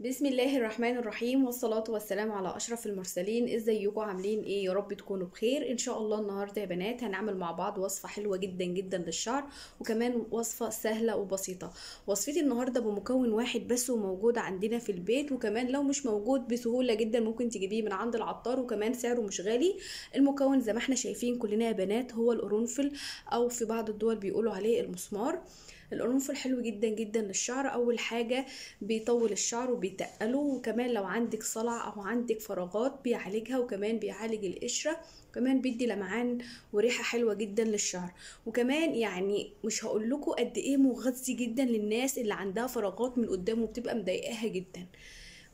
بسم الله الرحمن الرحيم والصلاة والسلام على أشرف المرسلين. ازيكم عاملين إيه؟ يا رب تكونوا بخير. إن شاء الله النهاردة يا بنات هنعمل مع بعض وصفة حلوة جدا جدا للشعر وكمان وصفة سهلة وبسيطة. وصفتي النهاردة بمكون واحد بس وموجود عندنا في البيت وكمان لو مش موجود بسهولة جدا ممكن تجيبيه من عند العطار وكمان سعره مش غالي. المكون زي ما إحنا شايفين كلنا يا بنات هو القرنفل أو في بعض الدول بيقولوا عليه المسمار. القرنفل حلو جدا جدا للشعر. أول حاجة بيطول الشعر وبيتقله وكمان لو عندك صلع أو عندك فراغات بيعالجها وكمان بيعالج القشرة كمان بيدي لمعان وريحة حلوة جدا للشعر. وكمان يعني مش هقول لكم قد إيه مغذي جدا للناس اللي عندها فراغات من قدام وبتبقى مضايقاها جدا.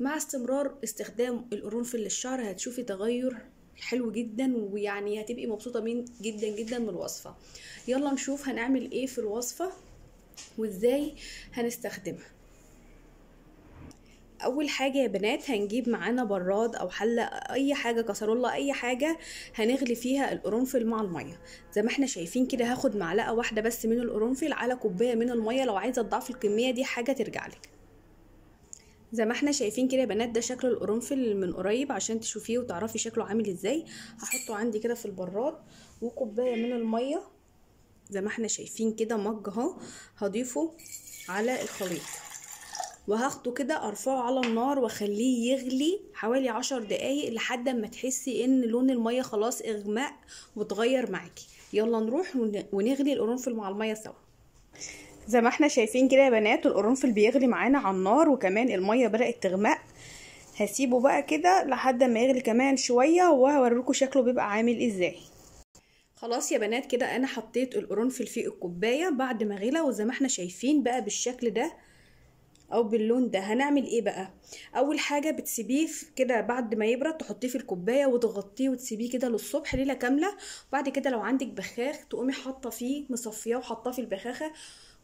مع استمرار استخدام القرنفل للشعر هتشوفي تغير حلو جدا ويعني هتبقي مبسوطة من جدا جدا من الوصفة. يلا نشوف هنعمل إيه في الوصفة. وإزاي هنستخدمها. أول حاجة يا بنات هنجيب معانا براد أو حلة أي حاجة كسرولة أي حاجة هنغلي فيها القرنفل مع المية. زي ما إحنا شايفين كده هاخد معلقة واحدة بس من القرنفل على كوباية من المية. لو عايزة تضعفي الكمية دي حاجة ترجع لك. زي ما إحنا شايفين كده يا بنات ده شكل القرنفل من قريب عشان تشوفيه وتعرفي شكله عامل إزاي. هحطه عندي كده في البراد وكوباية من المية. زي ما إحنا شايفين كده مج اهو هضيفه على الخليط. وهاخده كده أرفعه على النار وأخليه يغلي حوالي عشر دقايق لحد ما تحسي إن لون المية خلاص إغماء وتغير معاكي. يلا نروح ونغلي القرنفل مع المية سوا. زي ما إحنا شايفين كده يا بنات القرنفل بيغلي معانا على النار وكمان المية بدأت تغمق. هسيبه بقى كده لحد ما يغلي كمان شوية وهوريكم شكله بيبقى عامل إزاي. خلاص يا بنات كده أنا حطيت القرنفل في الكوباية بعد ما غلى وزي ما إحنا شايفين بقى بالشكل ده أو باللون ده. هنعمل إيه بقى؟ أول حاجة بتسيبيه كده بعد ما يبرد تحطيه في الكوباية وتغطيه وتسيبيه كده للصبح ليلة كاملة. وبعد كده لو عندك بخاخ تقومي حاطة فيه مصفياه وحاطاه في البخاخة.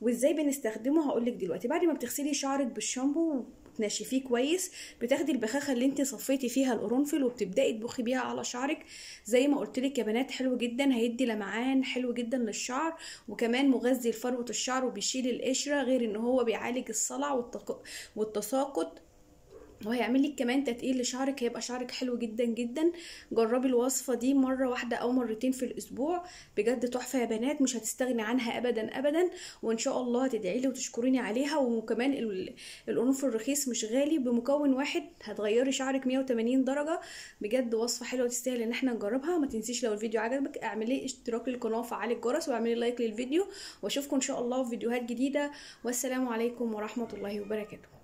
وإزاي بنستخدمه؟ هقولك دلوقتي. بعد ما بتغسلي شعرك بالشامبو تنشفيه كويس بتاخدي البخاخة اللي انت صفيتي فيها القرنفل وبتبدأي تبخي بيها على شعرك. زي ما قلت لك يا بنات حلو جدا هيدي لمعان حلو جدا للشعر وكمان مغذي لفروة الشعر وبيشيل القشرة غير إن هو بيعالج الصلع والتساقط. وهيعمل لك كمان تتقيل لشعرك هيبقى شعرك حلو جدا جدا. جربي الوصفة دي مرة واحدة أو مرتين في الأسبوع. بجد تحفة يا بنات مش هتستغني عنها ابدا ابدا. وإن شاء الله هتدعي لي وتشكريني عليها. وكمان القرنفل الرخيص مش غالي بمكون واحد هتغيري شعرك 180 درجة. بجد وصفة حلوة تستاهل إن إحنا نجربها. ما تنسيش لو الفيديو عجبك اعملي اشتراك للقناة وفعلي الجرس واعملي لايك للفيديو. وأشوفكم إن شاء الله في فيديوهات جديدة. والسلام عليكم ورحمة الله وبركاته.